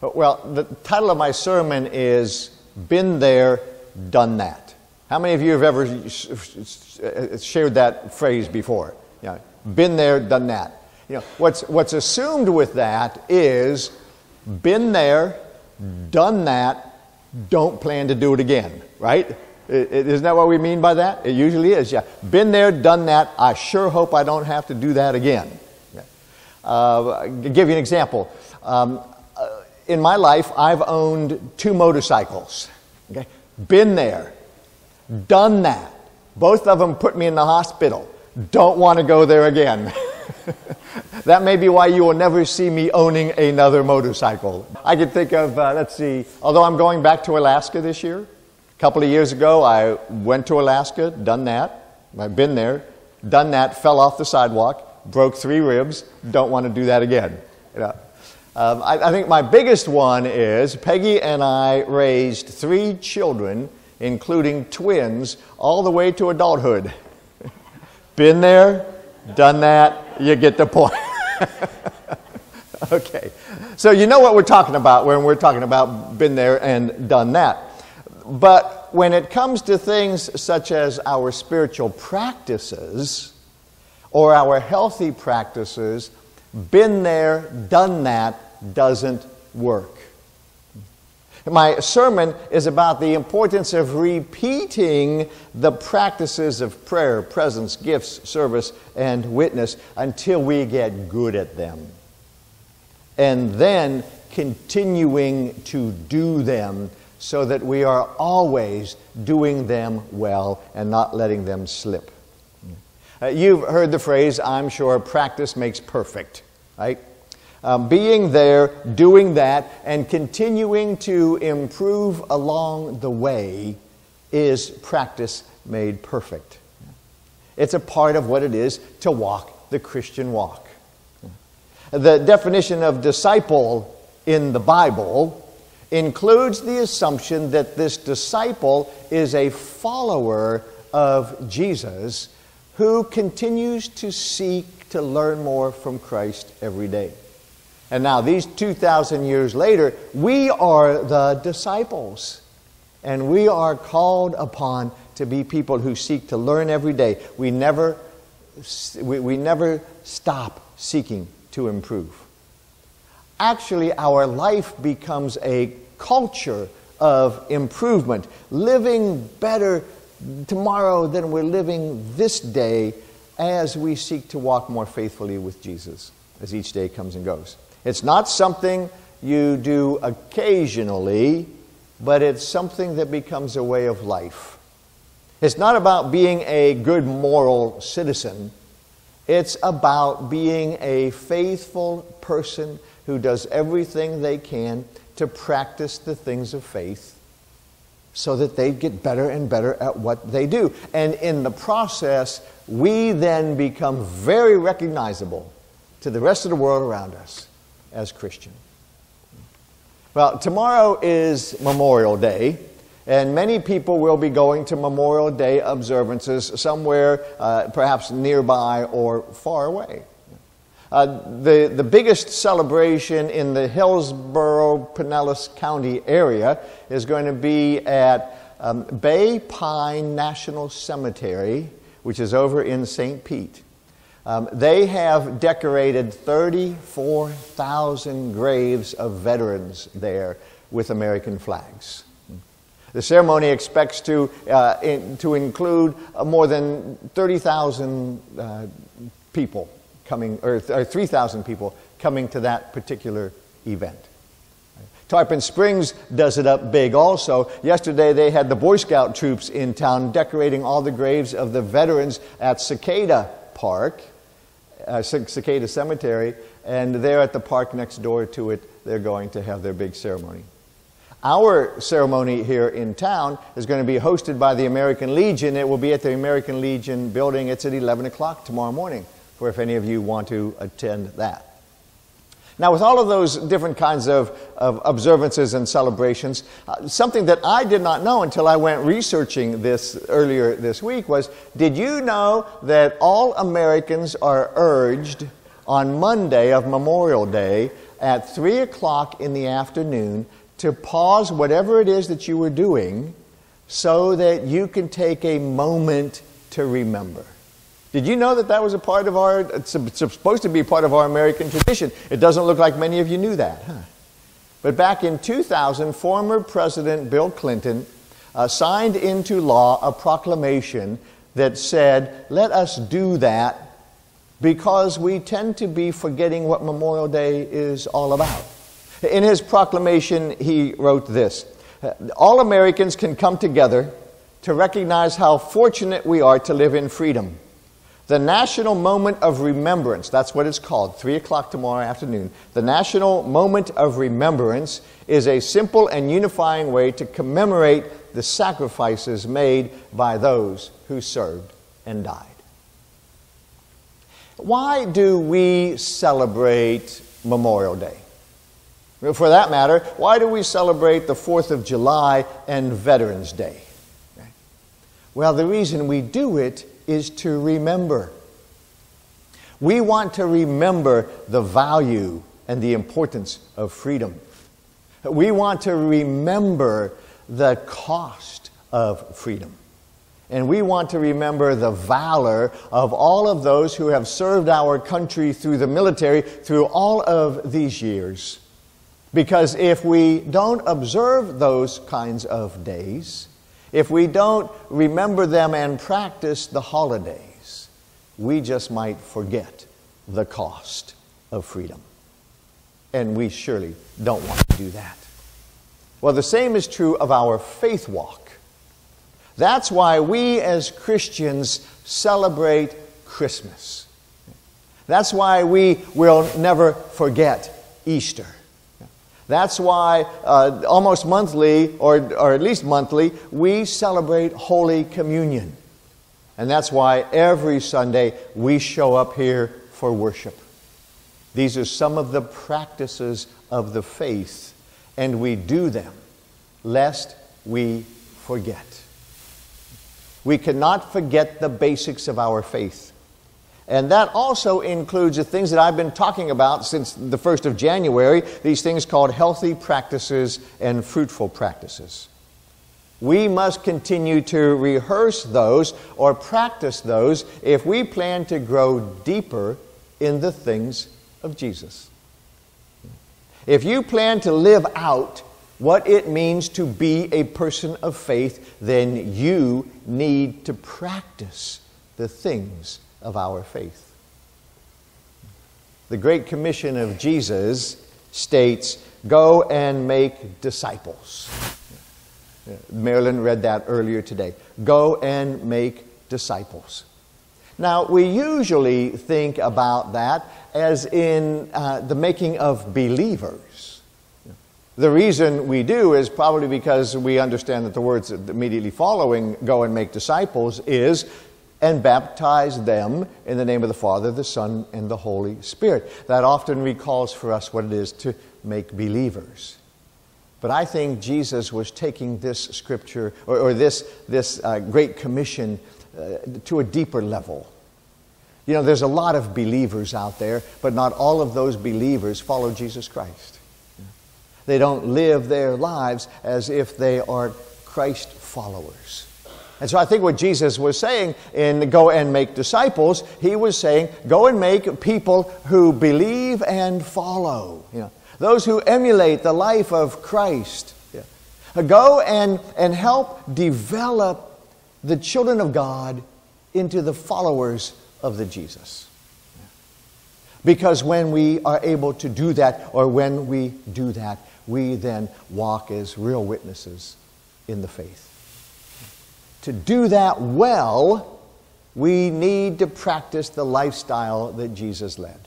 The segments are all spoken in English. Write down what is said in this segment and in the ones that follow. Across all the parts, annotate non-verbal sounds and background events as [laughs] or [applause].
Well, the title of my sermon is Been There, Done That. How many of you have ever shared that phrase before? Know, been there, done that. You know, what's, what's assumed with that is been there, done that, don't plan to do it again, right? Isn't that what we mean by that? It usually is, yeah. Been there, done that. I sure hope I don't have to do that again. Uh, I'll give you an example. Um, in my life, I've owned two motorcycles. Okay? Been there, done that. Both of them put me in the hospital. Don't want to go there again. [laughs] that may be why you will never see me owning another motorcycle. I can think of, uh, let's see, although I'm going back to Alaska this year, a couple of years ago I went to Alaska, done that. I've been there, done that, fell off the sidewalk, broke three ribs, don't want to do that again. You know, um, I, I think my biggest one is Peggy and I raised three children, including twins, all the way to adulthood. [laughs] Been there, done that, you get the point. [laughs] okay, so you know what we're talking about when we're talking about been there and done that. But when it comes to things such as our spiritual practices or our healthy practices, been there, done that doesn't work. My sermon is about the importance of repeating the practices of prayer, presence, gifts, service, and witness until we get good at them. And then continuing to do them so that we are always doing them well and not letting them slip. Uh, you've heard the phrase, I'm sure, practice makes perfect, right? Um, being there, doing that, and continuing to improve along the way is practice made perfect. It's a part of what it is to walk the Christian walk. The definition of disciple in the Bible includes the assumption that this disciple is a follower of Jesus who continues to seek to learn more from Christ every day. And now, these 2,000 years later, we are the disciples. And we are called upon to be people who seek to learn every day. We never, we, we never stop seeking to improve. Actually, our life becomes a culture of improvement, living better tomorrow than we're living this day as we seek to walk more faithfully with Jesus as each day comes and goes. It's not something you do occasionally, but it's something that becomes a way of life. It's not about being a good moral citizen. It's about being a faithful person who does everything they can to practice the things of faith so that they get better and better at what they do. And in the process, we then become very recognizable to the rest of the world around us as Christian. Well, tomorrow is Memorial Day, and many people will be going to Memorial Day observances somewhere, uh, perhaps nearby or far away. Uh, the, the biggest celebration in the Hillsborough, Pinellas County area is going to be at um, Bay Pine National Cemetery, which is over in St. Pete. Um, they have decorated 34,000 graves of veterans there with American flags. The ceremony expects to, uh, in, to include uh, more than 30,000 uh, people coming, or, or 3,000 people coming to that particular event. Tarpon Springs does it up big also. Yesterday they had the Boy Scout troops in town decorating all the graves of the veterans at Cycadia Park, uh, Cycadia Cemetery, and there at the park next door to it, they're going to have their big ceremony. Our ceremony here in town is going to be hosted by the American Legion. It will be at the American Legion building. It's at 11 o'clock tomorrow morning for if any of you want to attend that. Now, with all of those different kinds of, of observances and celebrations, uh, something that I did not know until I went researching this earlier this week was did you know that all Americans are urged on Monday of Memorial Day at 3 o'clock in the afternoon to pause whatever it is that you were doing so that you can take a moment to remember. Did you know that that was a part of our, it's supposed to be part of our American tradition? It doesn't look like many of you knew that, huh? But back in 2000, former President Bill Clinton uh, signed into law a proclamation that said, let us do that because we tend to be forgetting what Memorial Day is all about. In his proclamation, he wrote this All Americans can come together to recognize how fortunate we are to live in freedom. The National Moment of Remembrance, that's what it's called, 3 o'clock tomorrow afternoon. The National Moment of Remembrance is a simple and unifying way to commemorate the sacrifices made by those who served and died. Why do we celebrate Memorial Day? For that matter, why do we celebrate the 4th of July and Veterans Day? Well, the reason we do it is to remember. We want to remember the value and the importance of freedom. We want to remember the cost of freedom. And we want to remember the valor of all of those who have served our country through the military through all of these years. Because if we don't observe those kinds of days, if we don't remember them and practice the holidays, we just might forget the cost of freedom. And we surely don't want to do that. Well, the same is true of our faith walk. That's why we as Christians celebrate Christmas. That's why we will never forget Easter. That's why uh, almost monthly, or, or at least monthly, we celebrate Holy Communion. And that's why every Sunday we show up here for worship. These are some of the practices of the faith and we do them lest we forget. We cannot forget the basics of our faith. And that also includes the things that I've been talking about since the 1st of January, these things called healthy practices and fruitful practices. We must continue to rehearse those or practice those if we plan to grow deeper in the things of Jesus. If you plan to live out what it means to be a person of faith, then you need to practice the things of our faith. The Great Commission of Jesus states, Go and make disciples. Marilyn read that earlier today. Go and make disciples. Now, we usually think about that as in uh, the making of believers. The reason we do is probably because we understand that the words immediately following, go and make disciples, is and baptize them in the name of the Father, the Son, and the Holy Spirit. That often recalls for us what it is to make believers. But I think Jesus was taking this scripture or, or this, this uh, great commission uh, to a deeper level. You know, there's a lot of believers out there, but not all of those believers follow Jesus Christ. They don't live their lives as if they are Christ followers. And so I think what Jesus was saying in Go and Make Disciples, he was saying, Go and make people who believe and follow. You know, those who emulate the life of Christ. Yeah. Go and, and help develop the children of God into the followers of the Jesus. Because when we are able to do that, or when we do that, we then walk as real witnesses in the faith. To do that well, we need to practice the lifestyle that Jesus led.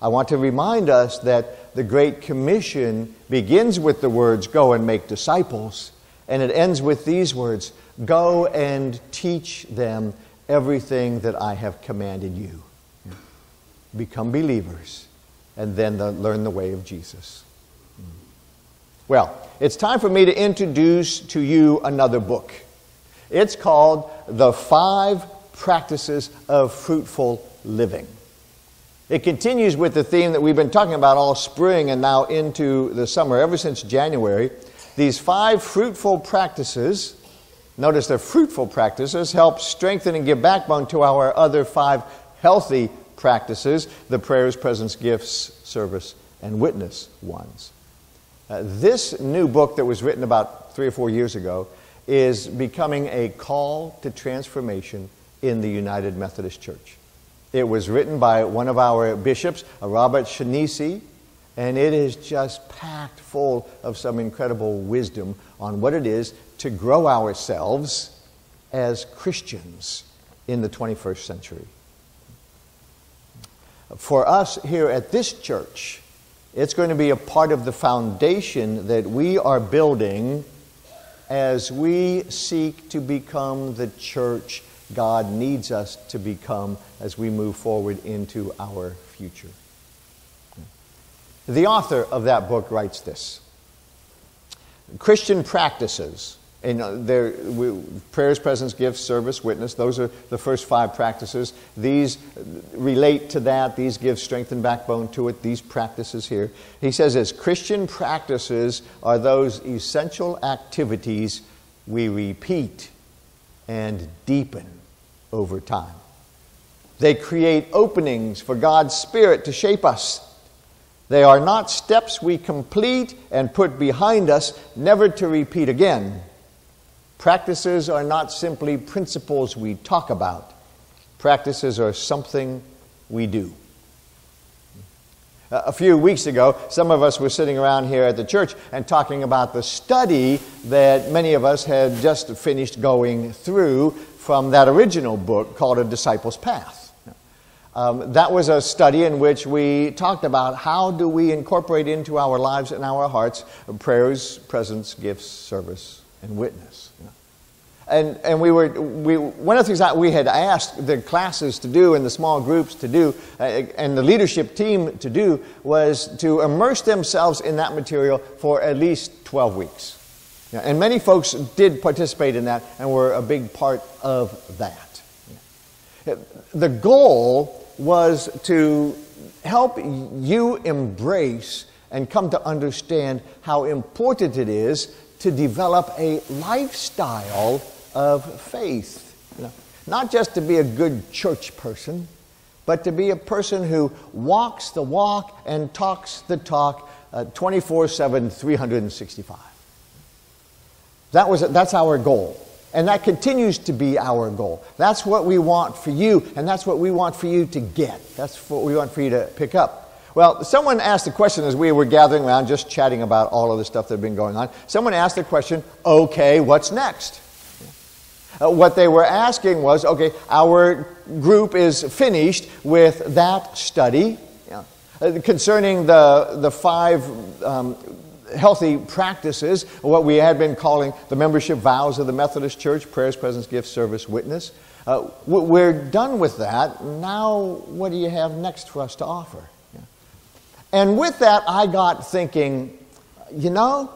I want to remind us that the Great Commission begins with the words, Go and make disciples, and it ends with these words, Go and teach them everything that I have commanded you. Become believers and then the, learn the way of Jesus. Well, it's time for me to introduce to you another book. It's called The Five Practices of Fruitful Living. It continues with the theme that we've been talking about all spring and now into the summer, ever since January. These five fruitful practices, notice they're fruitful practices, help strengthen and give backbone to our other five healthy practices the prayers, presence, gifts, service, and witness ones. Uh, this new book that was written about three or four years ago is becoming a call to transformation in the United Methodist Church. It was written by one of our bishops, Robert Schnase, and it is just packed full of some incredible wisdom on what it is to grow ourselves as Christians in the 21st century. For us here at this church, it's going to be a part of the foundation that we are building as we seek to become the church God needs us to become as we move forward into our future. The author of that book writes this Christian practices, and uh, there, we, prayers, presence, gifts, service, witness, those are the first five practices. These relate to that. These give strength and backbone to it, these practices here. He says this Christian practices are those essential activities we repeat and deepen over time. They create openings for God's Spirit to shape us. They are not steps we complete and put behind us, never to repeat again. Practices are not simply principles we talk about, practices are something we do. A few weeks ago, some of us were sitting around here at the church and talking about the study that many of us had just finished going through from that original book called A Disciple's Path. Um, that was a study in which we talked about how do we incorporate into our lives and our hearts prayers, presence, gifts, service, and witness. And, and we were, we, one of the things that we had asked the classes to do and the small groups to do uh, and the leadership team to do was to immerse themselves in that material for at least 12 weeks. Yeah, and many folks did participate in that and were a big part of that. Yeah. The goal was to help you embrace and come to understand how important it is to develop a lifestyle of faith. You know, not just to be a good church person, but to be a person who walks the walk and talks the talk uh, 24 7, 365. That was, that's our goal. And that continues to be our goal. That's what we want for you, and that's what we want for you to get. That's what we want for you to pick up. Well, someone asked the question as we were gathering around, just chatting about all of the stuff that had been going on. Someone asked the question, okay, what's next? Uh, what they were asking was, okay, our group is finished with that study yeah, uh, concerning the, the five um, healthy practices, what we had been calling the membership vows of the Methodist Church prayers, presence, gift, service, witness. Uh, we're done with that. Now, what do you have next for us to offer? And with that, I got thinking, you know,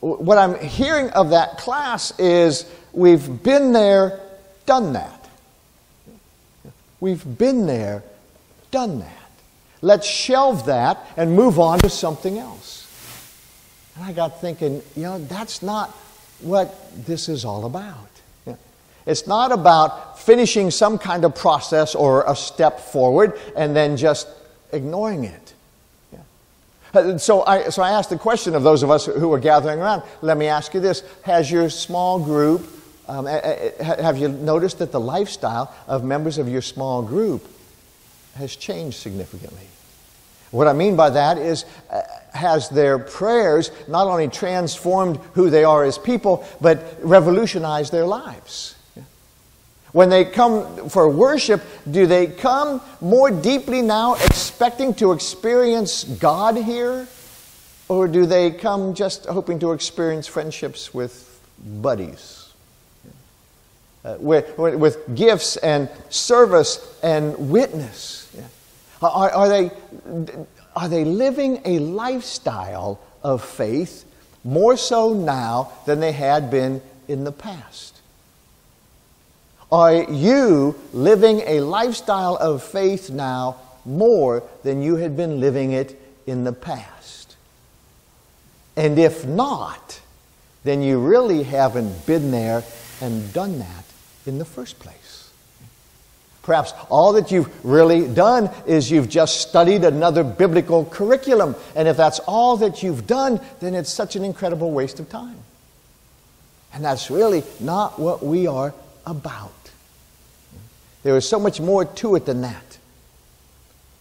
what I'm hearing of that class is we've been there, done that. We've been there, done that. Let's shelve that and move on to something else. And I got thinking, you know, that's not what this is all about. It's not about finishing some kind of process or a step forward and then just ignoring it. Yeah. So, I, so I asked the question of those of us who are gathering around let me ask you this Has your small group, um, have you noticed that the lifestyle of members of your small group has changed significantly? What I mean by that is, uh, has their prayers not only transformed who they are as people, but revolutionized their lives? When they come for worship, do they come more deeply now expecting to experience God here? Or do they come just hoping to experience friendships with buddies? Uh, with, with gifts and service and witness? Are, are, they, are they living a lifestyle of faith more so now than they had been in the past? Are you living a lifestyle of faith now more than you had been living it in the past? And if not, then you really haven't been there and done that in the first place. Perhaps all that you've really done is you've just studied another biblical curriculum. And if that's all that you've done, then it's such an incredible waste of time. And that's really not what we are about. There is so much more to it than that.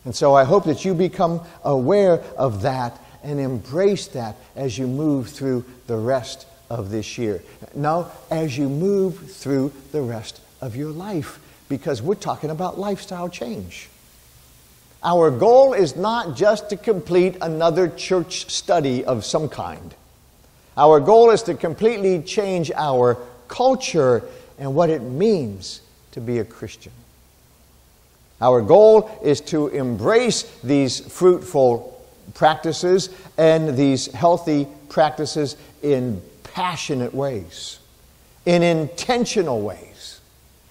And so I hope that you become aware of that and embrace that as you move through the rest of this year. No, as you move through the rest of your life, because we're talking about lifestyle change. Our goal is not just to complete another church study of some kind. Our goal is to completely change our culture and what it means to be a Christian. Our goal is to embrace these fruitful practices and these healthy practices in passionate ways, in intentional ways,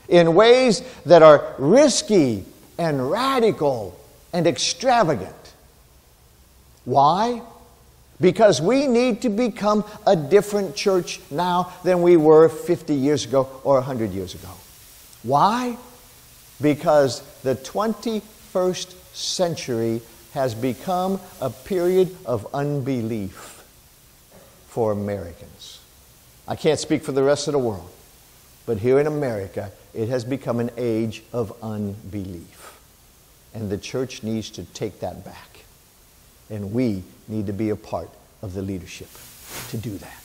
in ways that are risky and radical and extravagant. Why? Because we need to become a different church now than we were 50 years ago or 100 years ago. Why? Because the 21st century has become a period of unbelief for Americans. I can't speak for the rest of the world, but here in America, it has become an age of unbelief. And the church needs to take that back. And we need to be a part of the leadership to do that.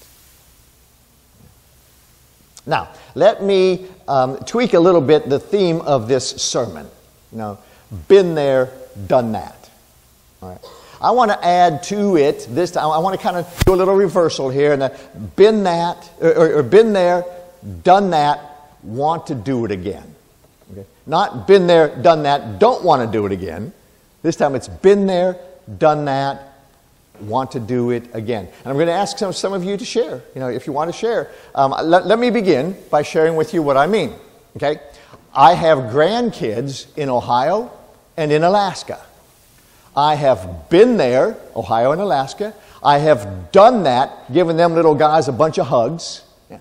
Now, let me um, tweak a little bit the theme of this sermon. You know, been there, done that. All right. I want to add to it this time. I want to kind of do a little reversal here. And been that, or, or been there, done that, want to do it again. Okay? Not been there, done that, don't want to do it again. This time it's been there, done that, want to do it again. And I'm going to ask some, some of you to share, you know, if you want to share. Um, let, let me begin by sharing with you what I mean, okay? I have grandkids in Ohio and in Alaska. I have been there, Ohio and Alaska. I have done that, given them little guys a bunch of hugs. Yeah.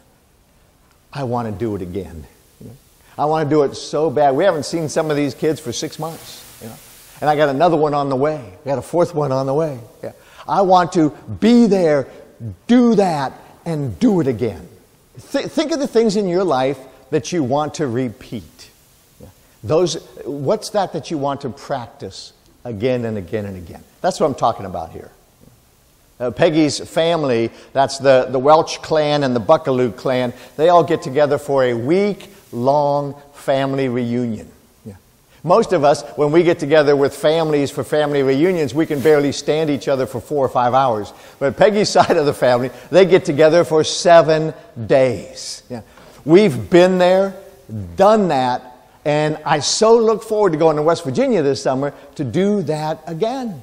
I want to do it again. I want to do it so bad. We haven't seen some of these kids for six months. You know? And I got another one on the way. We got a fourth one on the way. Yeah. I want to be there, do that, and do it again. Th- think of the things in your life that you want to repeat. Those, what's that that you want to practice again and again and again? That's what I'm talking about here. Uh, Peggy's family, that's the, the Welch clan and the Buckaloo clan, they all get together for a week long family reunion. Most of us, when we get together with families for family reunions, we can barely stand each other for four or five hours. But Peggy's [laughs] side of the family, they get together for seven days. Yeah. We've been there, done that, and I so look forward to going to West Virginia this summer to do that again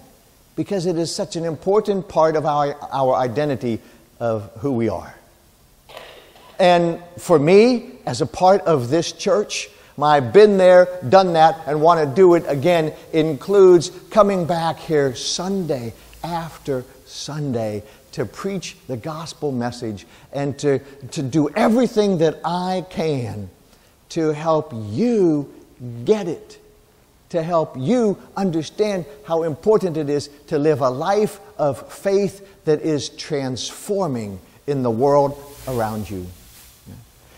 because it is such an important part of our, our identity of who we are. And for me, as a part of this church, my been there, done that, and want to do it again includes coming back here Sunday after Sunday to preach the gospel message and to, to do everything that I can to help you get it, to help you understand how important it is to live a life of faith that is transforming in the world around you.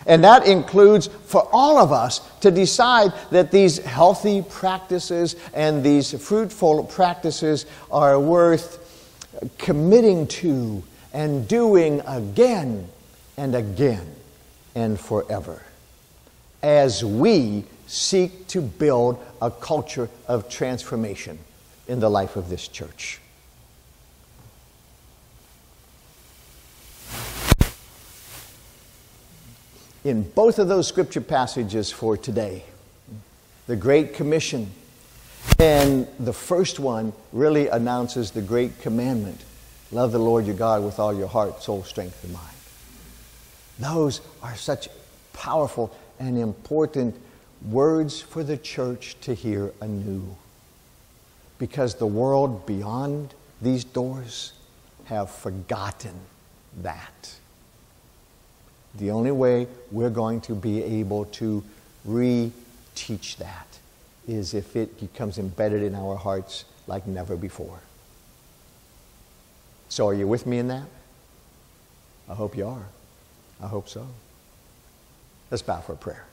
And that includes for all of us to decide that these healthy practices and these fruitful practices are worth committing to and doing again and again and forever as we seek to build a culture of transformation in the life of this church. In both of those scripture passages for today the Great Commission. And the first one really announces the Great Commandment love the Lord your God with all your heart, soul, strength, and mind. Those are such powerful and important words for the church to hear anew. because the world beyond these doors have forgotten that. The only way we're going to be able to re-teach that is if it becomes embedded in our hearts like never before. So, are you with me in that? I hope you are. I hope so. Let's bow for prayer.